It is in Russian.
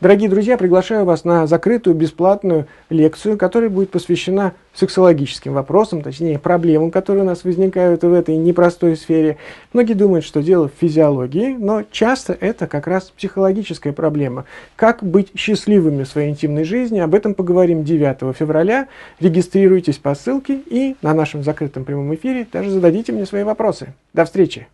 Дорогие друзья, приглашаю вас на закрытую бесплатную лекцию, которая будет посвящена сексологическим вопросам, точнее проблемам, которые у нас возникают в этой непростой сфере. Многие думают, что дело в физиологии, но часто это как раз психологическая проблема. Как быть счастливыми в своей интимной жизни, об этом поговорим 9 февраля. Регистрируйтесь по ссылке и на нашем закрытом прямом эфире даже зададите мне свои вопросы. До встречи!